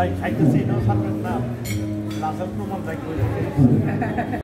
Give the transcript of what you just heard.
ভাই খাইতেছি এটাও ছাড়বেন না লাশের প্রমাণ দেখবেন